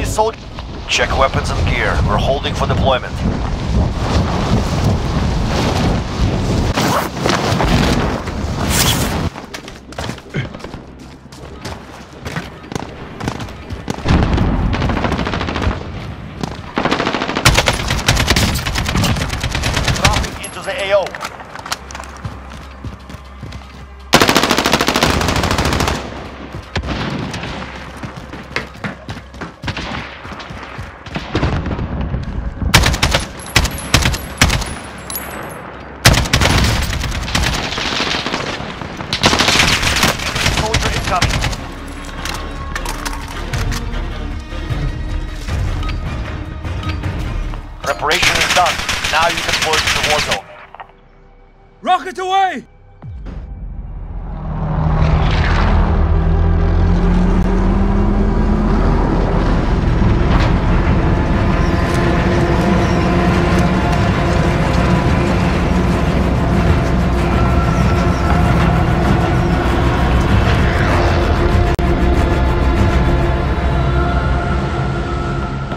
Enemy soldier. Check weapons and gear. We're holding for deployment. Preparation is done. Now you can forge the war zone. Rocket away!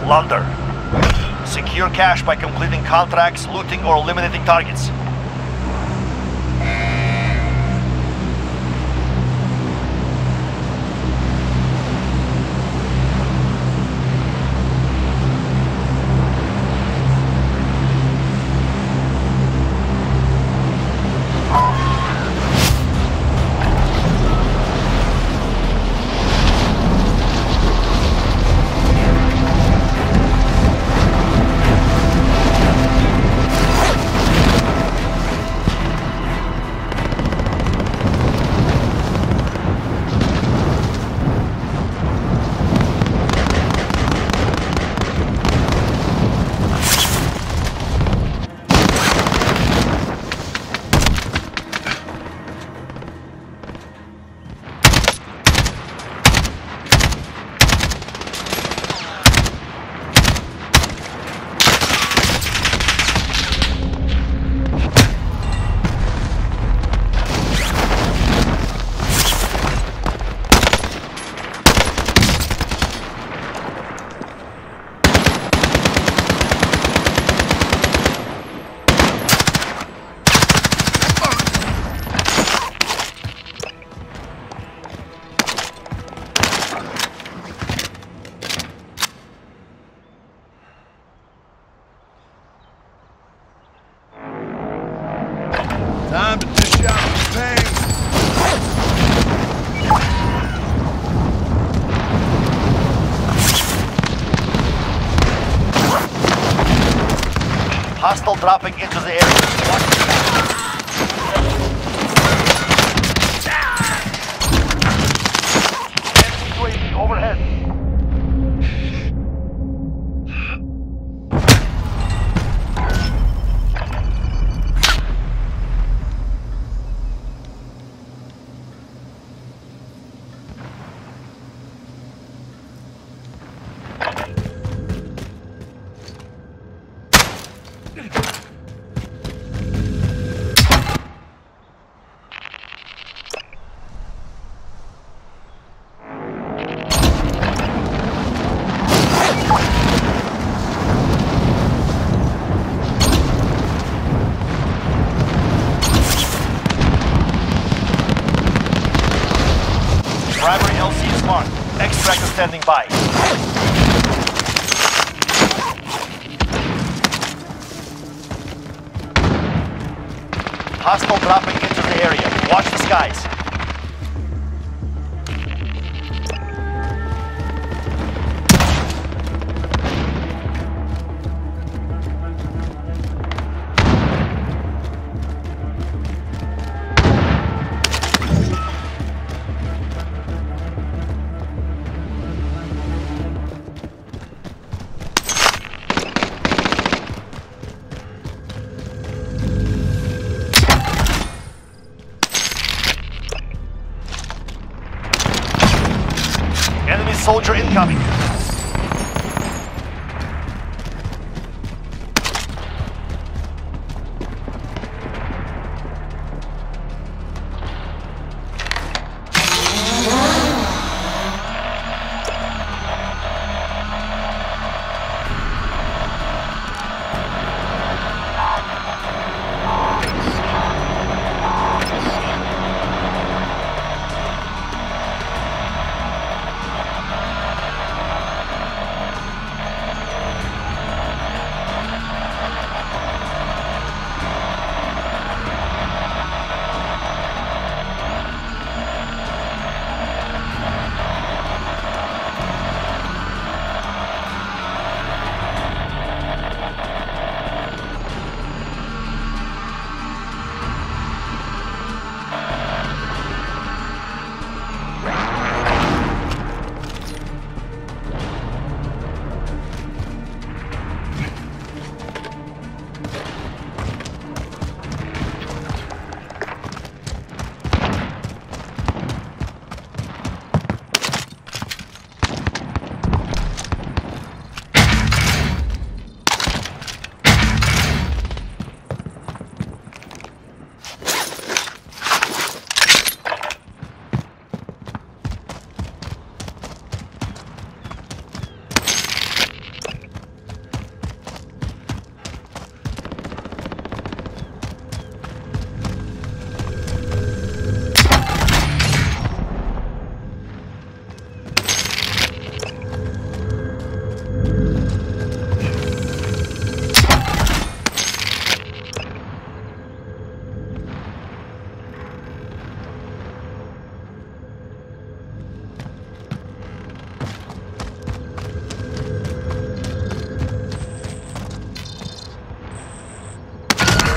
Plunder. Secure cash by completing contracts, looting, or eliminating targets. Hostile dropping into the area. Watch Primary LZ is marked. Extractor standing by. Hostile dropping into the area. Watch the skies.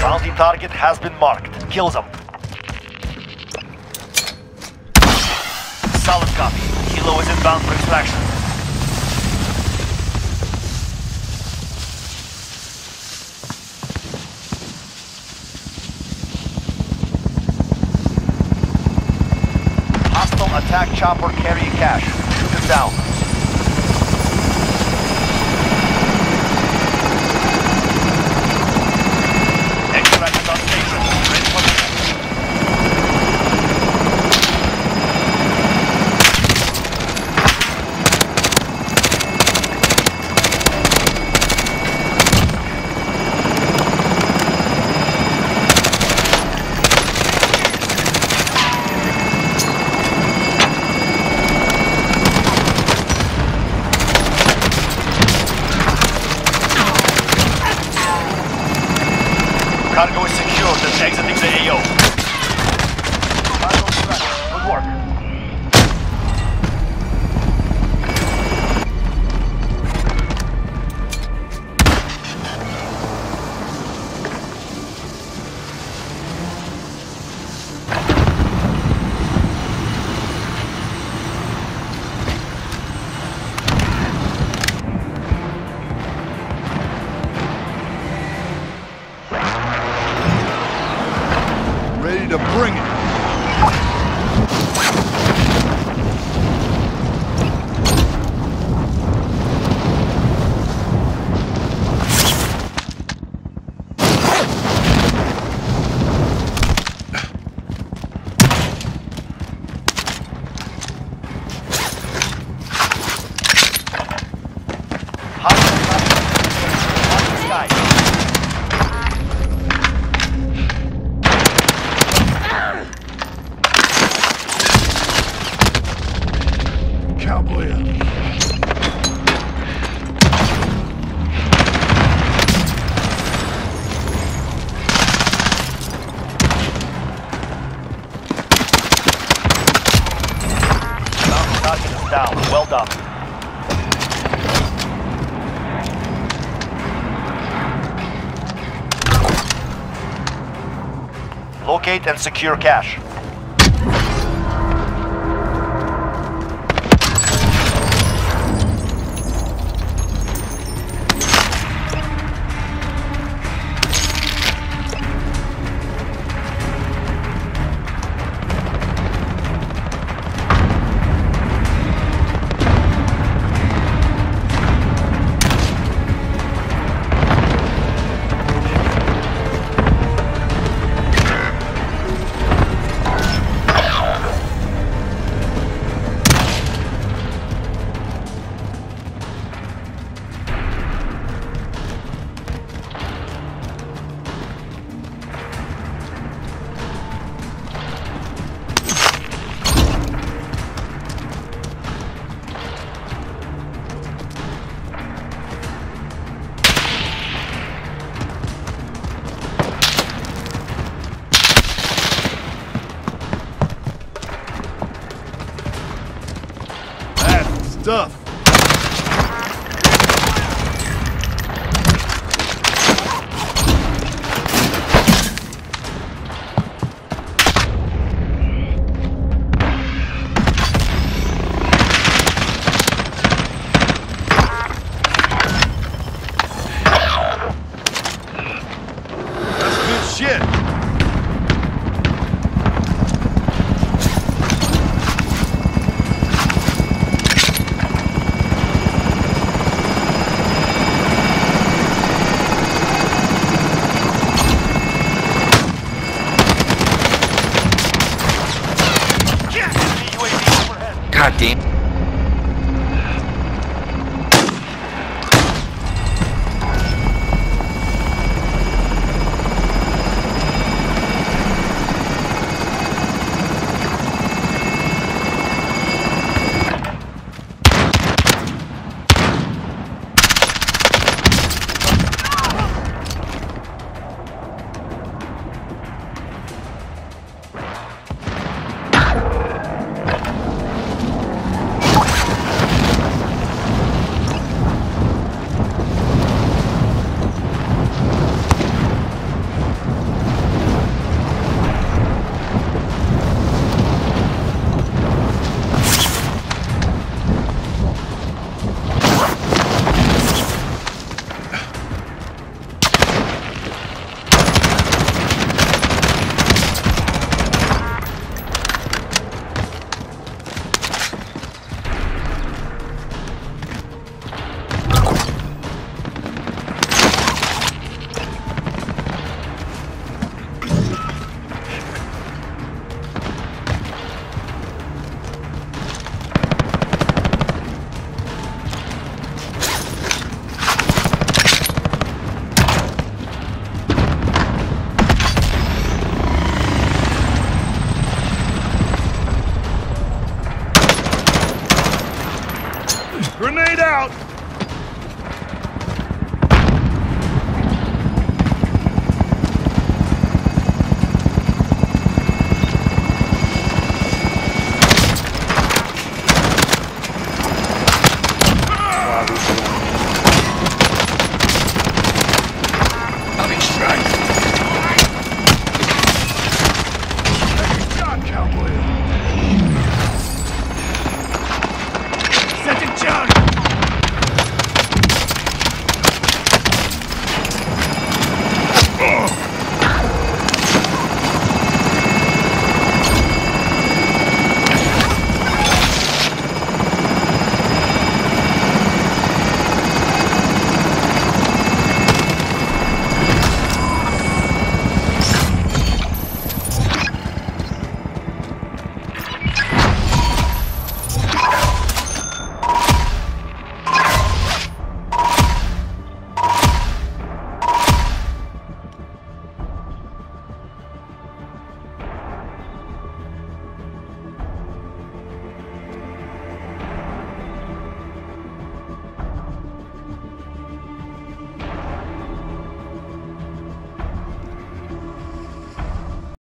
Bounty target has been marked. Kill them. Solid copy. Kilo is inbound for extraction. Hostile attack chopper carrying cash. Shoot it down. Down. Well done. Locate and secure cash. Stuff. Grenade out!